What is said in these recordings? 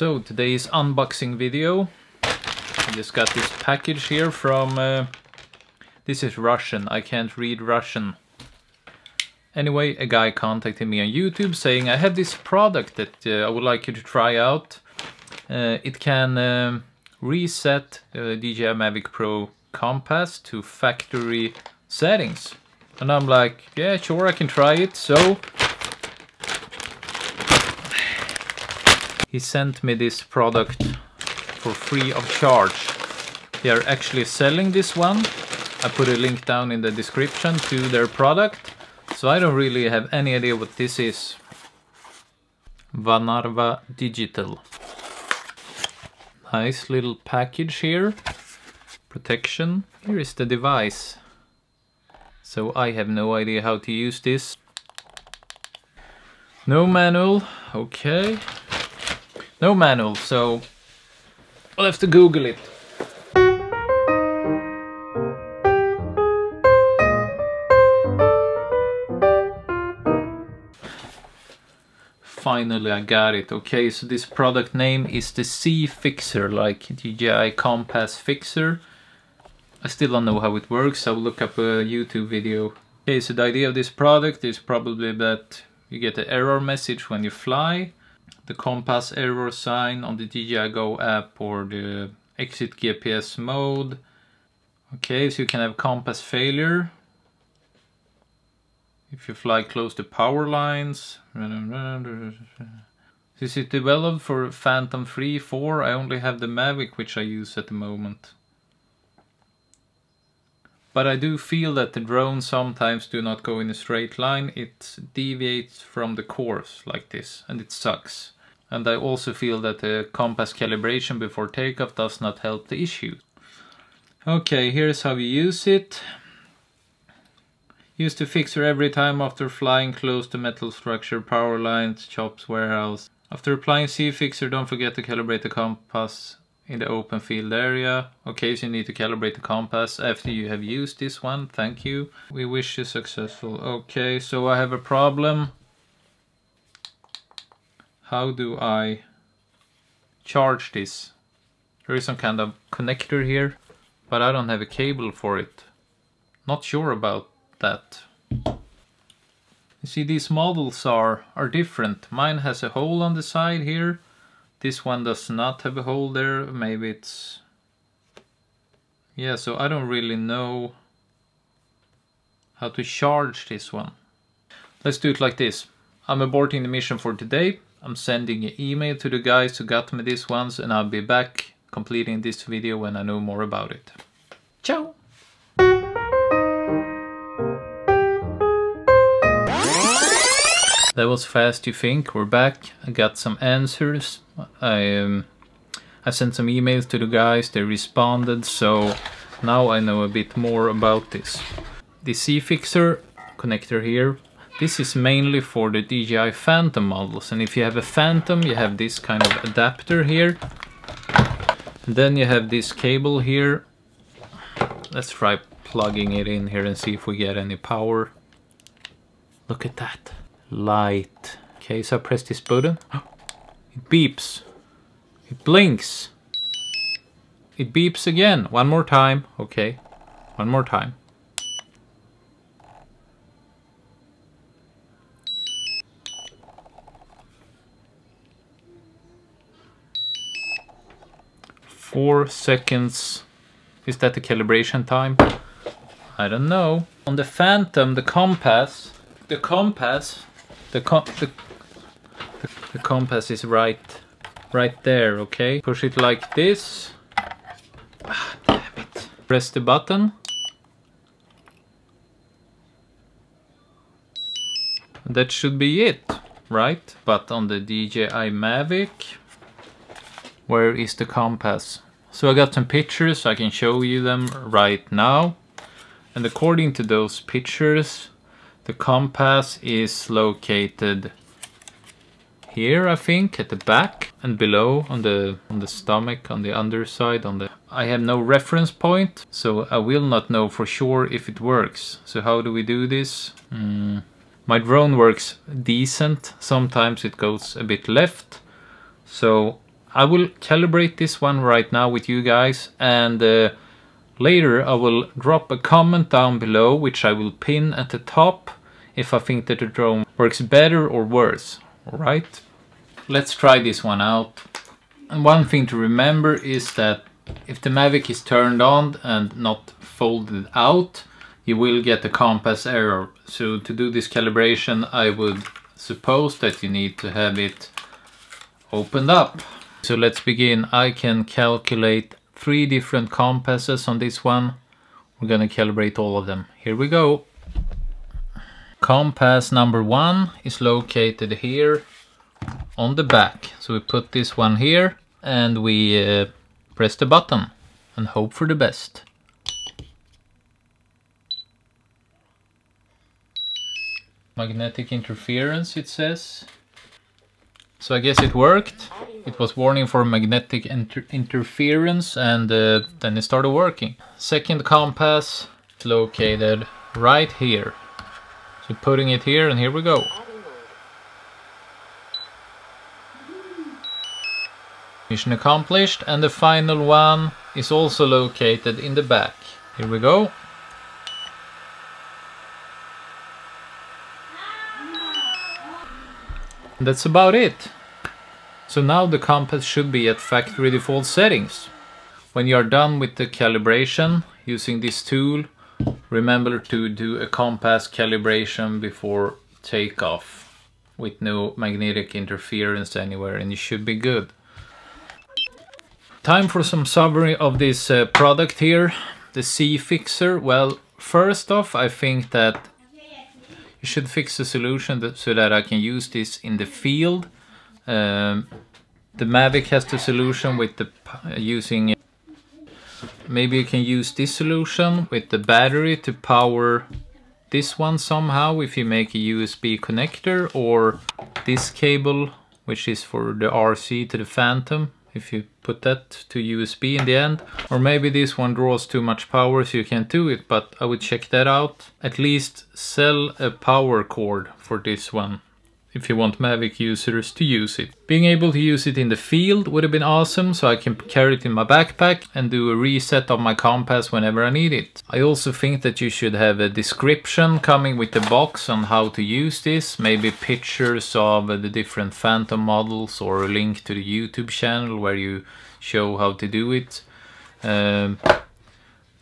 So today's unboxing video. I just got this package here from... Uh, this is Russian, I can't read Russian. Anyway, a guy contacted me on YouTube saying I have this product that uh, I would like you to try out. Uh, it can um, reset uh, DJI Mavic Pro compass to factory settings. And I'm like, yeah, sure, I can try it. So he sent me this product for free of charge. They are actually selling this one. I put a link down in the description to their product. So I don't really have any idea what this is. Vanarva Digital. Nice little package here. Protection. Here is the device. So I have no idea how to use this. No manual. Okay. No manual, so I'll have to Google it. Finally I got it. Okay, so this product name is the C Fixer, like DJI Compass Fixer. I still don't know how it works, I'll look up a YouTube video. Okay, so the idea of this product is probably that you get an error message when you fly, the compass error sign on the DJI Go app or the exit GPS mode. Okay, so you can have compass failure if you fly close to power lines. This is developed for Phantom 3, 4. I only have the Mavic which I use at the moment. But I do feel that the drone sometimes do not go in a straight line. It deviates from the course like this and it sucks. And I also feel that the compass calibration before takeoff does not help the issue. Okay, here's how you use it. Use the fixer every time after flying close to metal structure, power lines, shops, warehouse. After applying C-Fixer, don't forget to calibrate the compass in the open field area. You need to calibrate the compass after you have used this one. Thank you. We wish you successful. Okay, so I have a problem how do I charge this? There is some kind of connector here, but I don't have a cable for it. Not sure about that. You see these models are, are different. Mine has a hole on the side here. This one does not have a hole there. Maybe it's... Yeah, so I don't really know how to charge this one. Let's do it like this. I'm aborting the mission for today. I'm sending an email to the guys who got me these ones and I'll be back completing this video when I know more about it. Ciao! That was fast you think, we're back. I got some answers. I, um, I sent some emails to the guys, they responded, so now I know a bit more about this. The C-Fixer connector here this is mainly for the DJI Phantom models and if you have a Phantom you have this kind of adapter here. And then you have this cable here. Let's try plugging it in here and see if we get any power. Look at that. Light. Okay, so I press this button. It beeps. It blinks. It beeps again. One more time. Okay. One more time. Four seconds. Is that the calibration time? I don't know. On the Phantom, the compass, the compass, the com the, the, the compass is right, right there. Okay, push it like this. Ah, damn it! Press the button. That should be it, right? But on the DJI Mavic, where is the compass? So I got some pictures, I can show you them right now. And according to those pictures, the compass is located here, I think, at the back and below on the on the stomach, on the underside, on the... I have no reference point, so I will not know for sure if it works. So how do we do this? Mm. My drone works decent, sometimes it goes a bit left. So I will calibrate this one right now with you guys and uh, later I will drop a comment down below which I will pin at the top if I think that the drone works better or worse. Alright? Let's try this one out. And one thing to remember is that if the Mavic is turned on and not folded out, you will get a compass error. So to do this calibration, I would suppose that you need to have it opened up. So let's begin. I can calculate three different compasses on this one. We're gonna calibrate all of them. Here we go. Compass number one is located here on the back. So we put this one here and we uh, press the button and hope for the best. Magnetic interference it says. So I guess it worked. It was warning for magnetic inter interference and uh, then it started working. Second compass located right here. So putting it here and here we go. Mission accomplished and the final one is also located in the back. Here we go. That's about it. So now the compass should be at factory default settings. When you are done with the calibration using this tool, remember to do a compass calibration before takeoff with no magnetic interference anywhere and you should be good. Time for some summary of this uh, product here, the C-Fixer. Well, first off, I think that you should fix the solution that, so that I can use this in the field. Um, the Mavic has the solution with the uh, using maybe you can use this solution with the battery to power this one somehow if you make a USB connector or this cable which is for the RC to the Phantom if you put that to USB in the end. Or maybe this one draws too much power so you can't do it, but I would check that out. At least sell a power cord for this one if you want Mavic users to use it. Being able to use it in the field would have been awesome so I can carry it in my backpack and do a reset of my compass whenever I need it. I also think that you should have a description coming with the box on how to use this, maybe pictures of the different Phantom models or a link to the YouTube channel where you show how to do it. Um,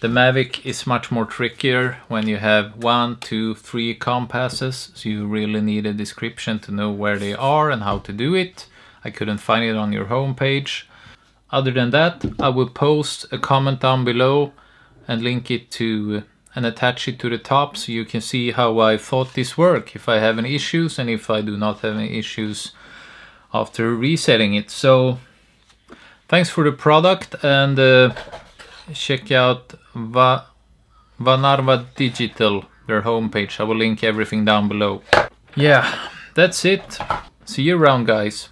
the Mavic is much more trickier when you have one, two, three compasses, so you really need a description to know where they are and how to do it. I couldn't find it on your homepage. Other than that, I will post a comment down below and link it to and attach it to the top so you can see how I thought this work, if I have any issues and if I do not have any issues after resetting it. So thanks for the product and uh, check out Va Vanarva Digital, their homepage. I will link everything down below. Yeah, that's it. See you around guys.